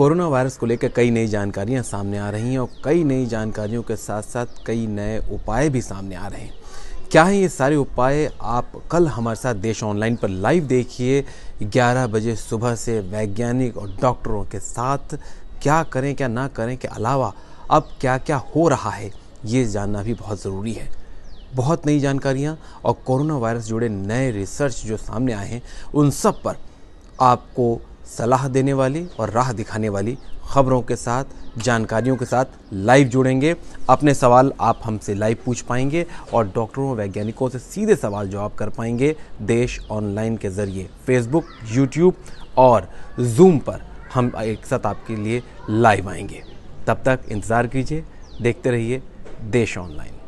Corona virus को लेकर कई नई जानकारियाँ सामने आ रही हैं और कई नई जानकारियों के साथ साथ कई नए उपाय भी सामने आ रहे हैं। क्या है ये सारे उपाय? आप कल हमारे साथ देश ऑनलाइन पर लाइव देखिए। 11 बजे सुबह से वैज्ञानिक और डॉक्टरों के साथ क्या करें, क्या ना करें, के अलावा अब क्या क्या हो रहा है, ये जानना भी बहुत ज़रूरी है। बहुत नई जानकारियाँ और कोरोना वायरस जुड़े नए रिसर्च जो सामने आए हैं, उन सब पर आपको सलाह देने वाली और राह दिखाने वाली खबरों के साथ, जानकारियों के साथ लाइव जुड़ेंगे। अपने सवाल आप हमसे लाइव पूछ पाएँगे और डॉक्टरों वैज्ञानिकों से सीधे सवाल जवाब कर पाएँगे देश ऑनलाइन के ज़रिए। फेसबुक यूट्यूब और जूम पर हम एक साथ आपके लिए लाइव आएँगे। तब तक इंतज़ार कीजिए, देखते रहिए देश ऑनलाइन